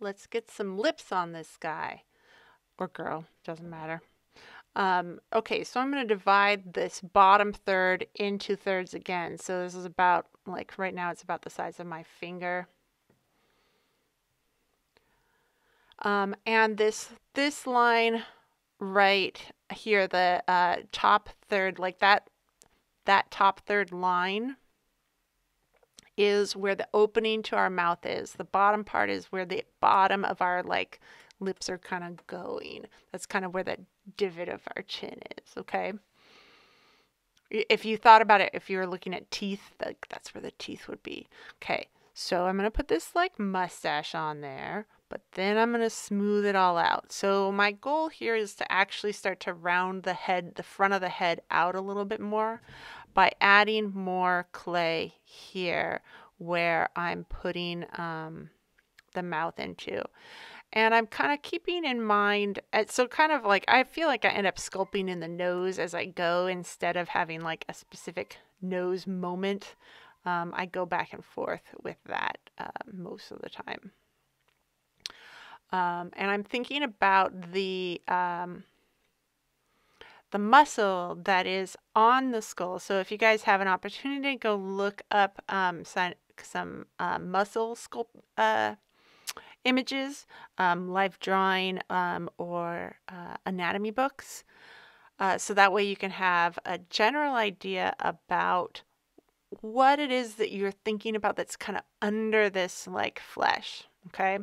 let's get some lips on this guy or girl, doesn't matter. Um, okay, so I'm going to divide this bottom third into thirds again. So this is about, like right now it's about the size of my finger. Um, and this, this line right here, the uh, top third, like that, that top third line is where the opening to our mouth is. The bottom part is where the bottom of our like lips are kind of going. That's kind of where the divot of our chin is, okay? If you thought about it, if you were looking at teeth, like that's where the teeth would be. Okay, so I'm to put this like mustache on there, but then I'm to smooth it all out. So my goal here is to actually start to round the head, the front of the head out a little bit more by adding more clay here where I'm putting um, the mouth into. And I'm kind of keeping in mind, uh, so kind of like I feel like I end up sculpting in the nose as I go instead of having like a specific nose moment. Um, I go back and forth with that uh, most of the time. Um, and I'm thinking about the um, the muscle that is on the skull. So if you guys have an opportunity, to go look up um, some, some uh, muscle sculpt uh, images, um, life drawing, um, or uh, anatomy books. Uh, so that way you can have a general idea about what it is that you're thinking about that's kind of under this like flesh. Okay.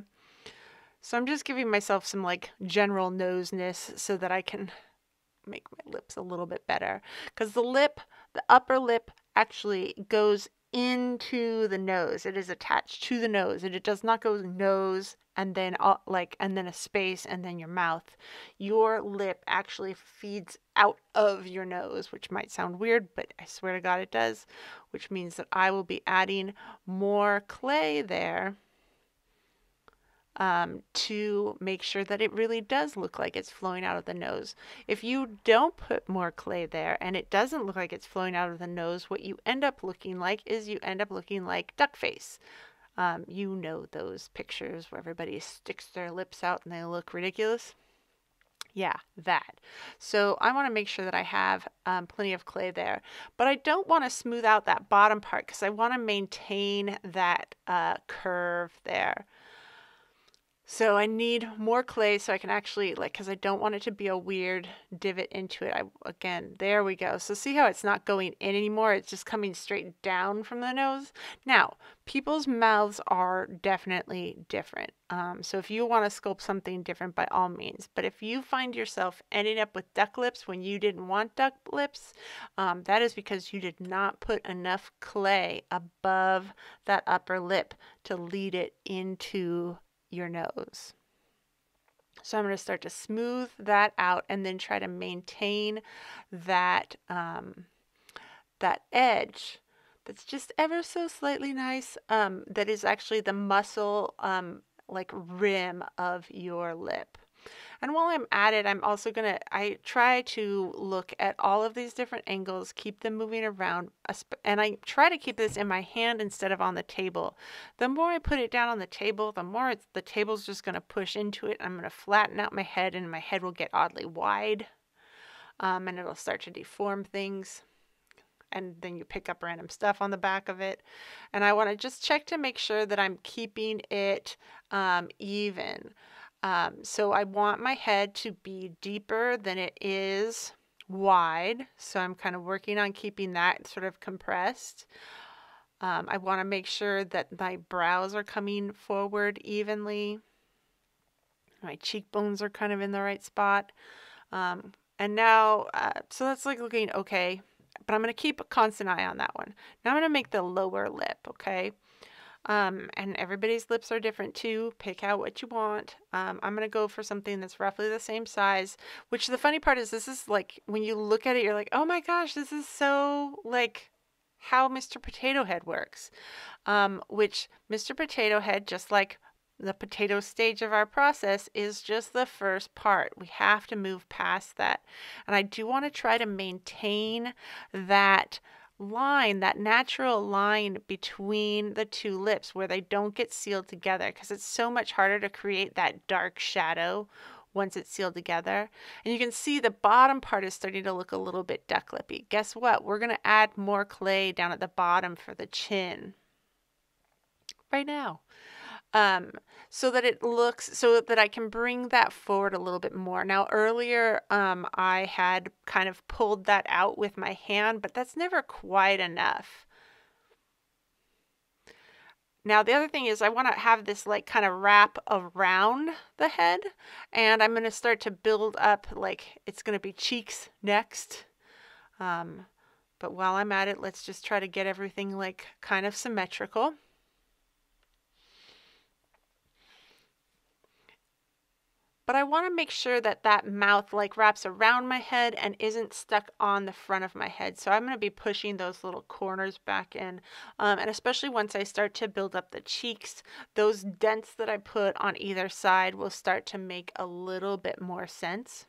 So I'm just giving myself some like general noseness so that I can make my lips a little bit better. Because the lip, the upper lip actually goes into the nose. It is attached to the nose. And it does not go nose and then like and then a space and then your mouth. Your lip actually feeds out of your nose, which might sound weird, but I swear to God it does, which means that I will be adding more clay there um, to make sure that it really does look like it's flowing out of the nose. If you don't put more clay there and it doesn't look like it's flowing out of the nose, what you end up looking like is you end up looking like duck face. Um, you know those pictures where everybody sticks their lips out and they look ridiculous. Yeah, that. So I want to make sure that I have um, plenty of clay there. But I don't want to smooth out that bottom part because I want to maintain that uh, curve there. So I need more clay so I can actually like because I don't want it to be a weird divot into it. I again there we go. So see how it's not going in anymore. It's just coming straight down from the nose. Now people's mouths are definitely different. Um, so if you want to sculpt something different, by all means. But if you find yourself ending up with duck lips when you didn't want duck lips, um, that is because you did not put enough clay above that upper lip to lead it into your nose. So I'm going to start to smooth that out and then try to maintain that um, that edge that's just ever so slightly nice. Um, that is actually the muscle um, like rim of your lip. And while I'm at it, I'm also going to, I try to look at all of these different angles, keep them moving around, and I try to keep this in my hand instead of on the table. The more I put it down on the table, the more the table's just going to push into it. I'm going to flatten out my head and my head will get oddly wide. Um, and it'll start to deform things and then you pick up random stuff on the back of it. And I want to just check to make sure that I'm keeping it um, even. Um, so I want my head to be deeper than it is wide. So I'm kind of working on keeping that sort of compressed. Um, I want to make sure that my brows are coming forward evenly. My cheekbones are kind of in the right spot. Um, and now, uh, so that's like looking okay, but I'm going to keep a constant eye on that one. Now I'm going to make the lower lip, okay? Um, and everybody's lips are different too. Pick out what you want. Um, I'm going to go for something that's roughly the same size, which the funny part is this is like, when you look at it, you're like, oh my gosh, this is so like how Mr. Potato Head works. Um, which Mr. Potato Head, just like the potato stage of our process is just the first part. We have to move past that. And I do want to try to maintain that line, that natural line between the two lips where they don't get sealed together because it's so much harder to create that dark shadow once it's sealed together. And you can see the bottom part is starting to look a little bit duck lippy. Guess what? We're going to add more clay down at the bottom for the chin right now um, so that it looks so that I can bring that forward a little bit more. Now earlier um, I had kind of pulled that out with my hand, but that's never quite enough. Now the other thing is I want to have this like kind of wrap around the head and I'm going to start to build up like it's going to be cheeks next. Um, but while I'm at it, let's just try to get everything like kind of symmetrical. But I want to make sure that that mouth like wraps around my head and isn't stuck on the front of my head. So I'm going to be pushing those little corners back in. Um, and especially once I start to build up the cheeks, those dents that I put on either side will start to make a little bit more sense.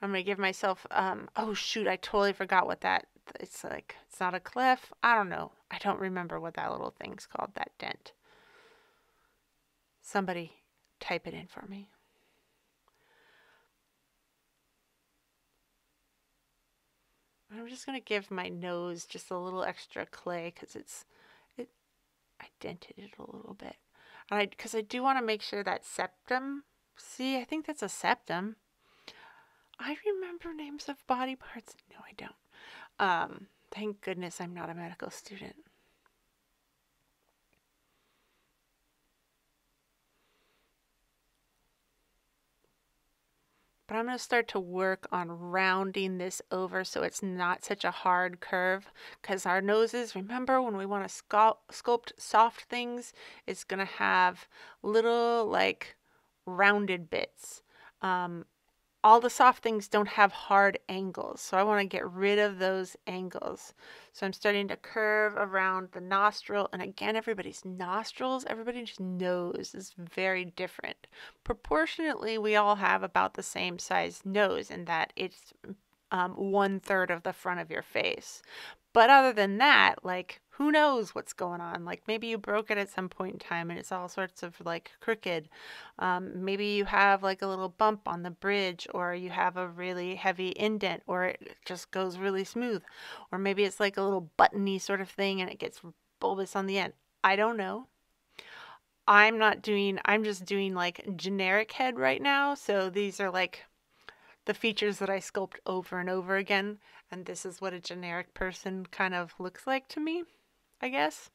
I'm going to give myself, um, oh shoot, I totally forgot what that, it's like, it's not a clef. I don't know. I don't remember what that little thing's called, that dent. Somebody type it in for me. I'm just going to give my nose just a little extra clay because it's, it, I dented it a little bit. And I, because I do want to make sure that septum, see, I think that's a septum. I remember names of body parts. No, I don't. Um, thank goodness I'm not a medical student. But I'm going to start to work on rounding this over so it's not such a hard curve because our noses, remember when we want to sculpt, soft things, it's going to have little like rounded bits. Um, all the soft things don't have hard angles. So I want to get rid of those angles. So I'm starting to curve around the nostril. And again, everybody's nostrils, everybody's nose is very different. Proportionately, we all have about the same size nose in that it's um, one third of the front of your face. But other than that, like who knows what's going on? Like maybe you broke it at some point in time and it's all sorts of like crooked. Um, maybe you have like a little bump on the bridge, or you have a really heavy indent, or it just goes really smooth. Or maybe it's like a little buttony sort of thing and it gets bulbous on the end. I don't know. I'm not doing, I'm just doing like generic head right now. So these are like the features that I sculpt over and over again. And this is what a generic person kind of looks like to me, I guess.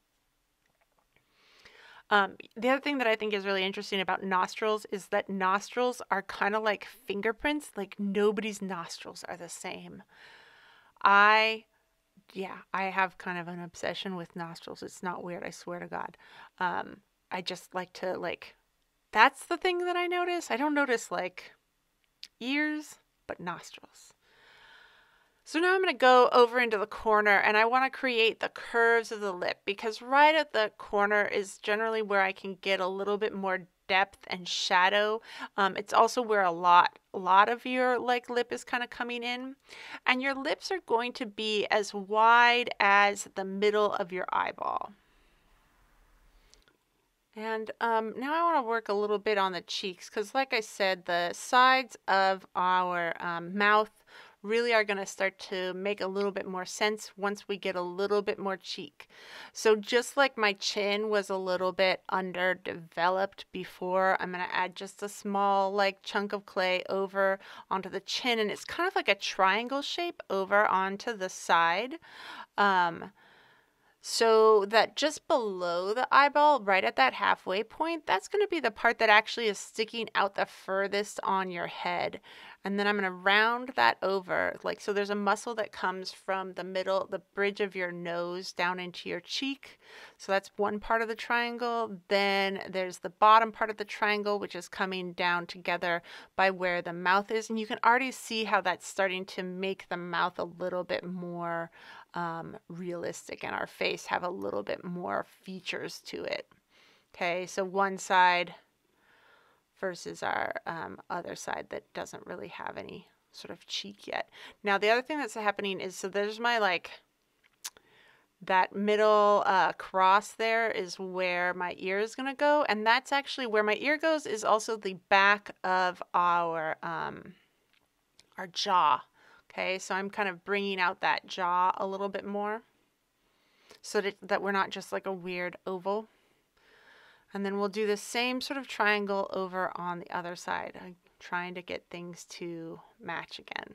Um, the other thing that I think is really interesting about nostrils is that nostrils are kind of like fingerprints. Like nobody's nostrils are the same. I, yeah, I have kind of an obsession with nostrils. It's not weird. I swear to God. Um, I just like to like, that's the thing that I notice. I don't notice like ears, but nostrils. So now I'm going to go over into the corner and I want to create the curves of the lip because right at the corner is generally where I can get a little bit more depth and shadow. Um, it's also where a lot, lot of your like lip is kind of coming in and your lips are going to be as wide as the middle of your eyeball. And um, now I want to work a little bit on the cheeks because like I said, the sides of our um, mouth really are going to start to make a little bit more sense once we get a little bit more cheek. So just like my chin was a little bit underdeveloped before, I'm going to add just a small like chunk of clay over onto the chin and it's kind of like a triangle shape over onto the side. Um, so that just below the eyeball, right at that halfway point, that's going to be the part that actually is sticking out the furthest on your head. And then I'm going to round that over. Like, so there's a muscle that comes from the middle, the bridge of your nose down into your cheek. So that's one part of the triangle. Then there's the bottom part of the triangle, which is coming down together by where the mouth is. And you can already see how that's starting to make the mouth a little bit more um, realistic and our face have a little bit more features to it. Okay, so one side versus our um, other side that doesn't really have any sort of cheek yet. Now the other thing that's happening is so there's my like that middle uh, cross there is where my ear is going to go and that's actually where my ear goes is also the back of our um, our jaw okay so i'm kind of bringing out that jaw a little bit more so that, that we're not just like a weird oval and then we'll do the same sort of triangle over on the other side I'm trying to get things to match again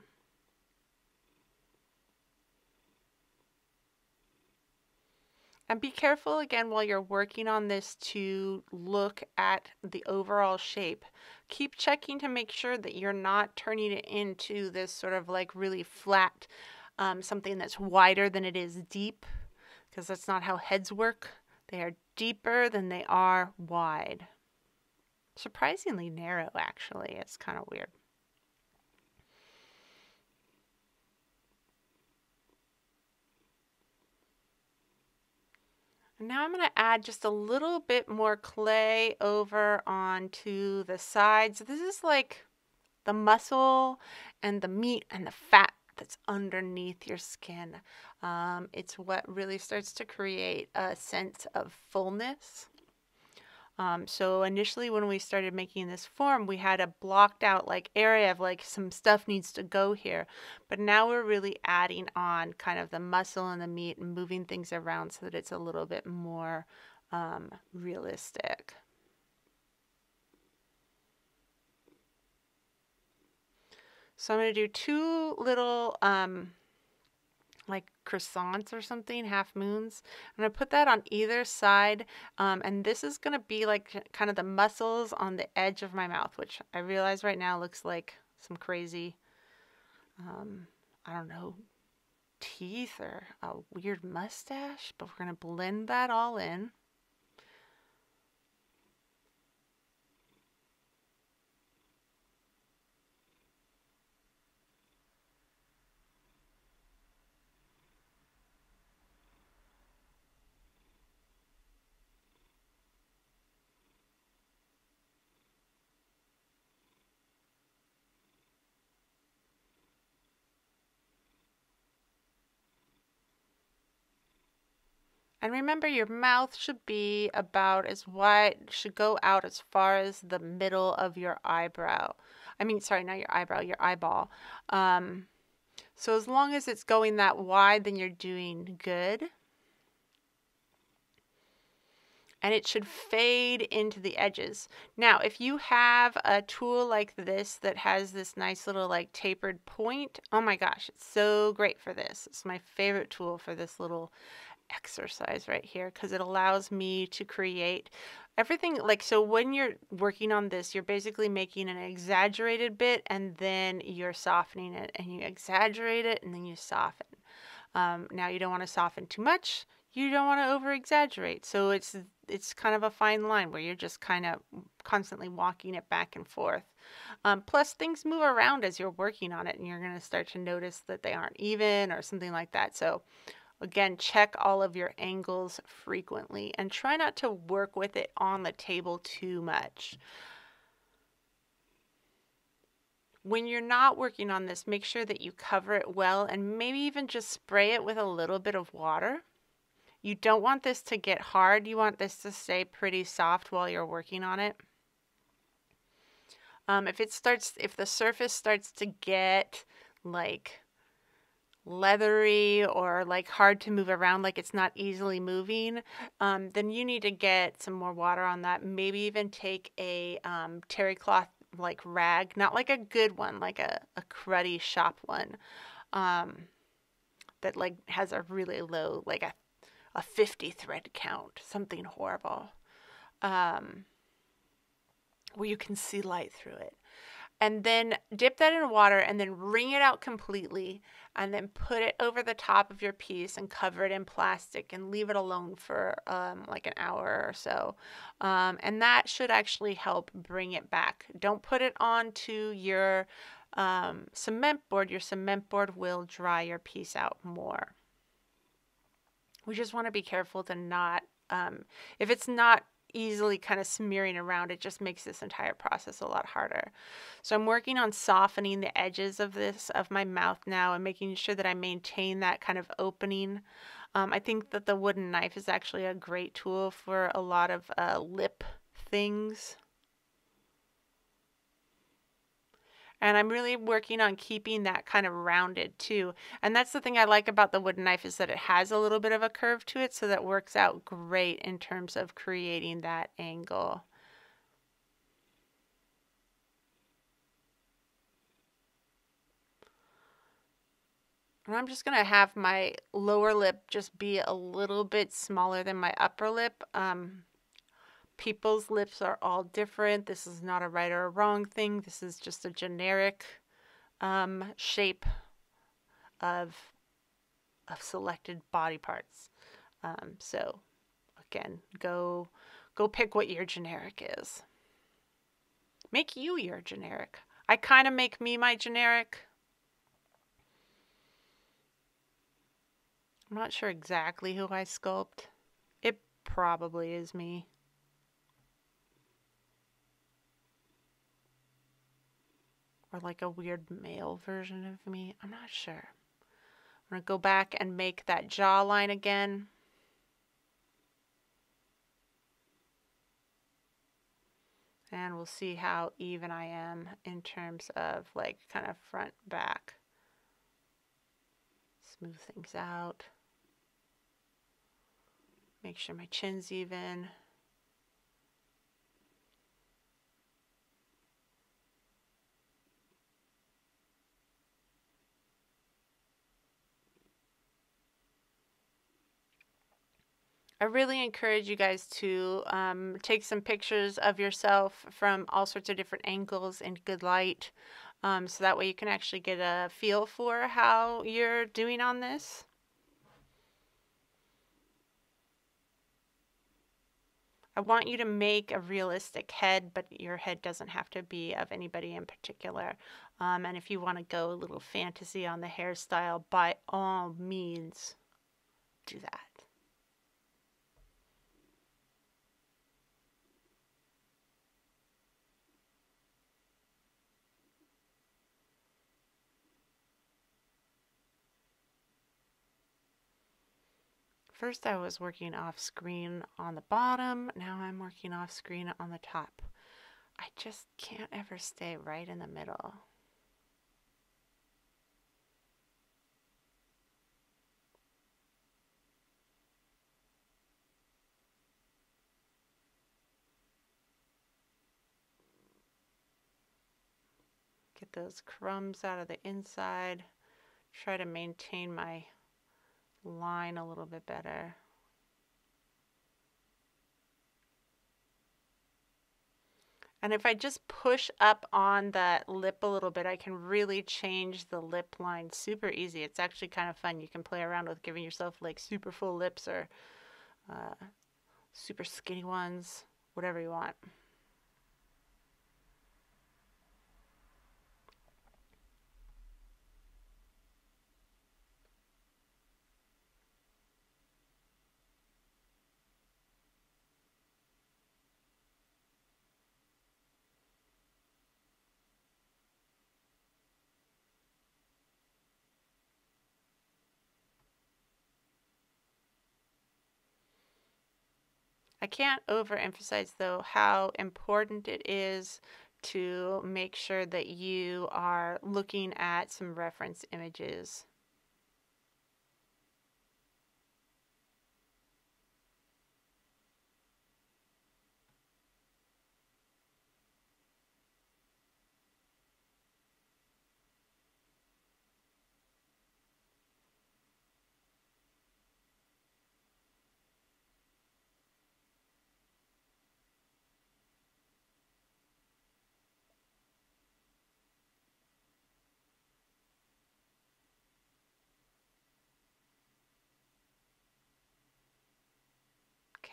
And be careful again while you're working on this to look at the overall shape. Keep checking to make sure that you're not turning it into this sort of like really flat, um, something that's wider than it is deep, because that's not how heads work. They are deeper than they are wide. Surprisingly narrow, actually. It's kind of weird. now I'm going to add just a little bit more clay over onto the sides. This is like the muscle and the meat and the fat that's underneath your skin. Um, it's what really starts to create a sense of fullness. Um, so initially when we started making this form, we had a blocked out like area of like some stuff needs to go here. But now we're really adding on kind of the muscle and the meat and moving things around so that it's a little bit more um, realistic. So I'm going to do two little um, like croissants or something, half moons. I'm going to put that on either side. Um, and this is going to be like kind of the muscles on the edge of my mouth, which I realize right now looks like some crazy, um, I don't know, teeth or a weird mustache. But we're going to blend that all in. And remember, your mouth should be about as wide, should go out as far as the middle of your eyebrow. I mean, sorry, not your eyebrow, your eyeball. Um, so as long as it's going that wide, then you're doing good. And it should fade into the edges. Now, if you have a tool like this that has this nice little like tapered point, oh my gosh, it's so great for this. It's my favorite tool for this little exercise right here because it allows me to create everything like so when you're working on this you're basically making an exaggerated bit and then you're softening it and you exaggerate it and then you soften. Um, now you don't want to soften too much you don't want to over exaggerate so it's it's kind of a fine line where you're just kind of constantly walking it back and forth. Um, plus things move around as you're working on it and you're going to start to notice that they aren't even or something like that so Again, check all of your angles frequently and try not to work with it on the table too much. When you're not working on this, make sure that you cover it well and maybe even just spray it with a little bit of water. You don't want this to get hard. You want this to stay pretty soft while you're working on it. Um, if it starts, if the surface starts to get like leathery or like hard to move around, like it's not easily moving, um, then you need to get some more water on that. Maybe even take a um, terry cloth like rag, not like a good one, like a, a cruddy shop one um, that like has a really low, like a, a 50 thread count, something horrible, um, where you can see light through it and then dip that in water and then wring it out completely and then put it over the top of your piece and cover it in plastic and leave it alone for um, like an hour or so. Um, and that should actually help bring it back. Don't put it onto your um, cement board. Your cement board will dry your piece out more. We just want to be careful to not, um, if it's not easily kind of smearing around, it just makes this entire process a lot harder. So I'm working on softening the edges of this, of my mouth now, and making sure that I maintain that kind of opening. Um, I think that the wooden knife is actually a great tool for a lot of uh, lip things. And I'm really working on keeping that kind of rounded too. And that's the thing I like about the wooden knife is that it has a little bit of a curve to it so that works out great in terms of creating that angle. And I'm just going to have my lower lip just be a little bit smaller than my upper lip. Um, people's lips are all different. This is not a right or a wrong thing. This is just a generic um, shape of of selected body parts. Um, so again, go go pick what your generic is. Make you your generic. I kind of make me my generic. I'm not sure exactly who I sculpt. It probably is me. Or like a weird male version of me. I'm not sure. I'm going to go back and make that jawline again. And we'll see how even I am in terms of like kind of front back. Smooth things out. Make sure my chin's even. I really encourage you guys to um, take some pictures of yourself from all sorts of different angles in good light. Um, so that way you can actually get a feel for how you're doing on this. I want you to make a realistic head, but your head doesn't have to be of anybody in particular. Um, and if you want to go a little fantasy on the hairstyle, by all means, do that. First I was working off screen on the bottom, now I'm working off screen on the top. I just can't ever stay right in the middle. Get those crumbs out of the inside. Try to maintain my line a little bit better. And if I just push up on that lip a little bit, I can really change the lip line super easy. It's actually kind of fun. You can play around with giving yourself like super full lips or uh, super skinny ones, whatever you want. I can't overemphasize, though, how important it is to make sure that you are looking at some reference images.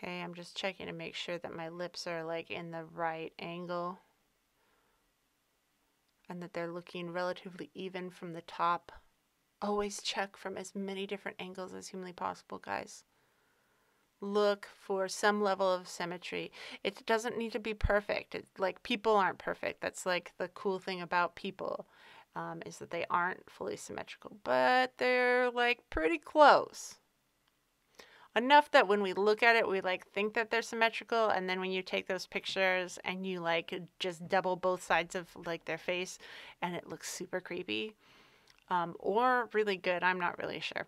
Okay, I'm just checking to make sure that my lips are like in the right angle and that they're looking relatively even from the top. Always check from as many different angles as humanly possible, guys. look for some level of symmetry. It doesn't need to be perfect. It's like people aren't perfect. That's like the cool thing about people um, is that they aren't fully symmetrical, but they're like pretty close. Enough that when we look at it, we like think that they're symmetrical, and then when you take those pictures and you like just double both sides of like their face, and it looks super creepy, um, or really good. I'm not really sure.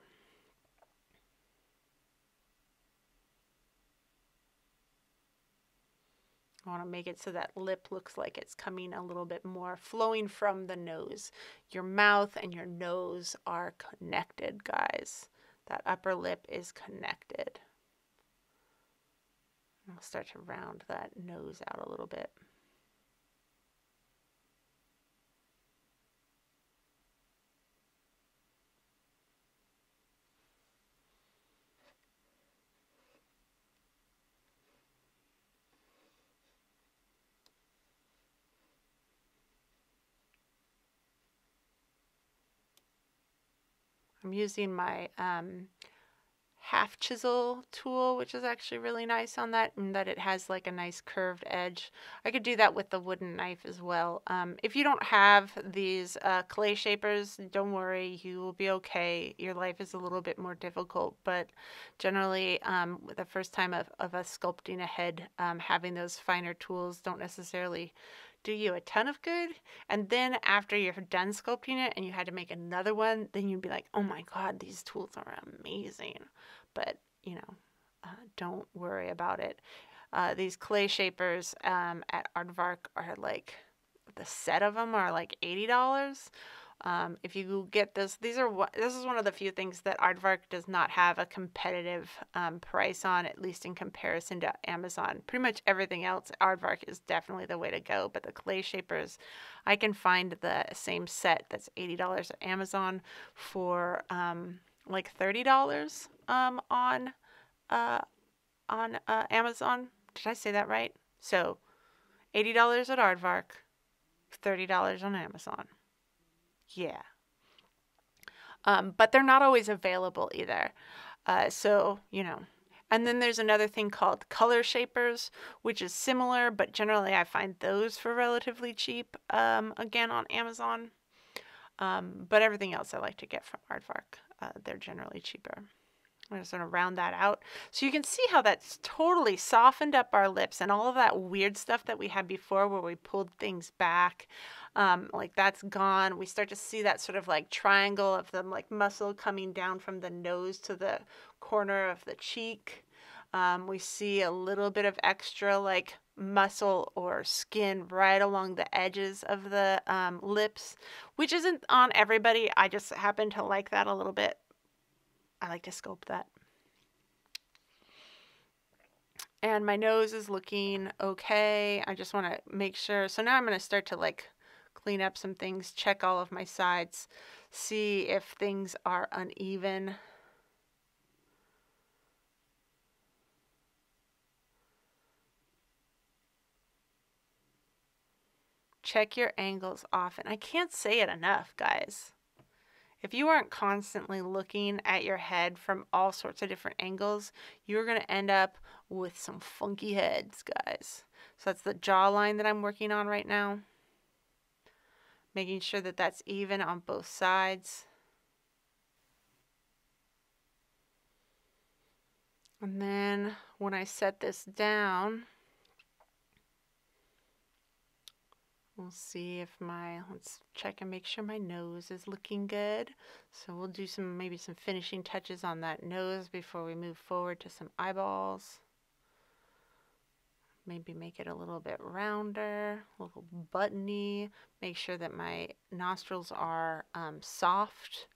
I want to make it so that lip looks like it's coming a little bit more flowing from the nose. Your mouth and your nose are connected, guys. That upper lip is connected. I'll start to round that nose out a little bit. I'm using my um, half chisel tool, which is actually really nice on that, and that it has like a nice curved edge. I could do that with the wooden knife as well. Um, if you don't have these uh, clay shapers, don't worry, you will be okay. Your life is a little bit more difficult, but generally, um, the first time of, of us sculpting a head, um, having those finer tools don't necessarily do you a ton of good. And then after you're done sculpting it and you had to make another one, then you'd be like, oh my God, these tools are amazing. But, you know, uh, don't worry about it. Uh, these clay shapers um, at Aardvark are like, the set of them are like $80. Um, if you get this, these are this is one of the few things that Aardvark does not have a competitive um, price on, at least in comparison to Amazon. Pretty much everything else, Aardvark is definitely the way to go. But the clay shapers, I can find the same set that's eighty dollars at Amazon for um, like thirty dollars um, on uh, on uh, Amazon. Did I say that right? So, eighty dollars at Aardvark, thirty dollars on Amazon. Yeah. Um, but they're not always available either. Uh, so, you know. And then there's another thing called color shapers, which is similar, but generally I find those for relatively cheap, um, again on Amazon. Um, but everything else I like to get from Aardvark. Uh, they're generally cheaper. I'm just going to round that out. So you can see how that's totally softened up our lips and all of that weird stuff that we had before where we pulled things back. Um, like that's gone. We start to see that sort of like triangle of the like muscle coming down from the nose to the corner of the cheek. Um, we see a little bit of extra like muscle or skin right along the edges of the um, lips, which isn't on everybody. I just happen to like that a little bit. I like to sculpt that. And my nose is looking okay. I just want to make sure. So now I'm going to start to like clean up some things, check all of my sides, see if things are uneven. Check your angles often. I can't say it enough, guys. If you aren't constantly looking at your head from all sorts of different angles, you're going to end up with some funky heads, guys. So that's the jawline that I'm working on right now. Making sure that that's even on both sides. And then when I set this down, We'll see if my, let's check and make sure my nose is looking good. So we'll do some, maybe some finishing touches on that nose before we move forward to some eyeballs. Maybe make it a little bit rounder, a little buttony. Make sure that my nostrils are um, soft.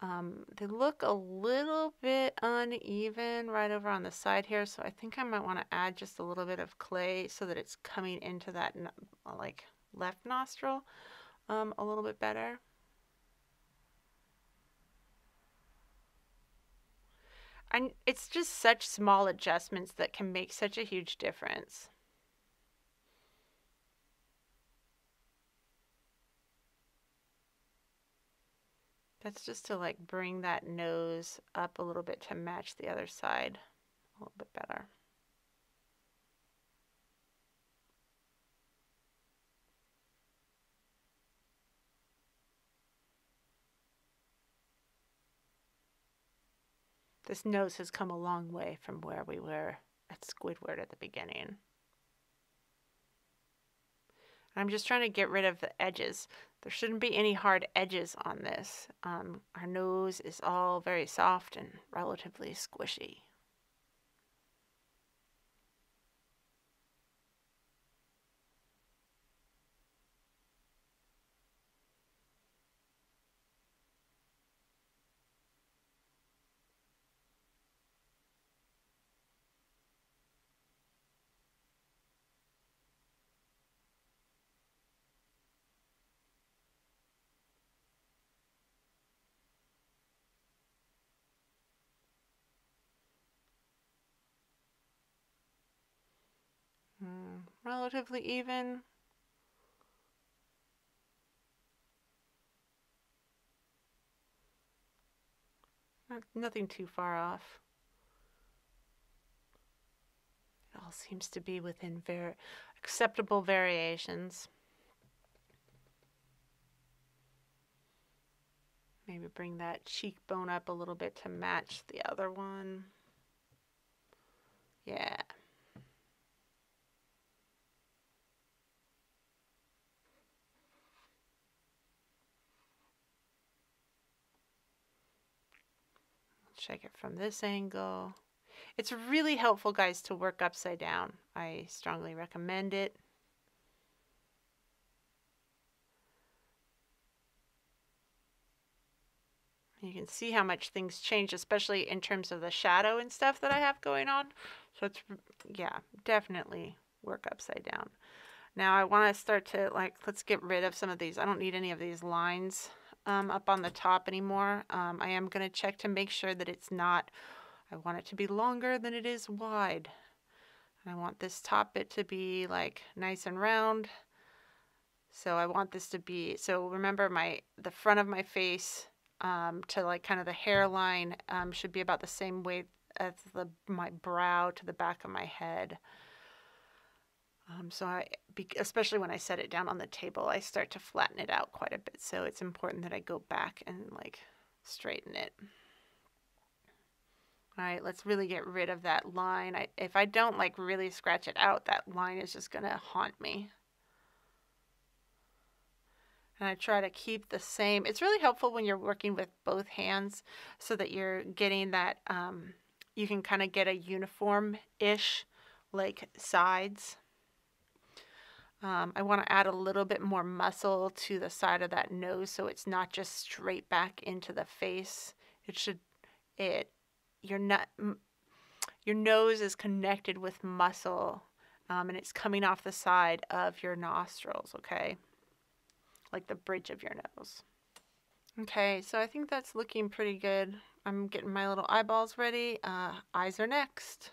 Um, they look a little bit uneven right over on the side here, so I think I might want to add just a little bit of clay so that it's coming into that like left nostril um, a little bit better. And it's just such small adjustments that can make such a huge difference. That's just to like bring that nose up a little bit to match the other side little bit better. This nose has come a long way from where we were at Squidward at the beginning. I'm just trying to get rid of the edges. There shouldn't be any hard edges on this. Um, our nose is all very soft and relatively squishy. Hmm, relatively even. Not, nothing too far off. It all seems to be within very acceptable variations. Maybe bring that cheekbone up a little bit to match the other one. Yeah. Check it from this angle. It's really helpful, guys, to work upside down. I strongly recommend it. You can see how much things change, especially in terms of the shadow and stuff that I have going on. So it's, yeah, definitely work upside down. Now I want to start to like, let's get rid of some of these. I don't need any of these lines um, up on the top anymore. Um, I am going to check to make sure that it's not, I want it to be longer than it is wide. And I want this top bit to be like nice and round. So I want this to be, so remember my, the front of my face um, to like kind of the hairline um, should be about the same weight as the, my brow to the back of my head. Um, so I, especially when I set it down on the table, I start to flatten it out quite a bit. So it's important that I go back and like straighten it. All right, let's really get rid of that line. I, if I don't like really scratch it out, that line is just to haunt me. And I try to keep the same. It's really helpful when you're working with both hands so that you're getting that, um, you can kind of get a uniform-ish like sides. Um, I want to add a little bit more muscle to the side of that nose so it's not just straight back into the face. It should, it, your, nut, your nose is connected with muscle um, and it's coming off the side of your nostrils, okay? Like the bridge of your nose. Okay, so I think that's looking pretty good. I'm getting my little eyeballs ready. Uh, eyes are next.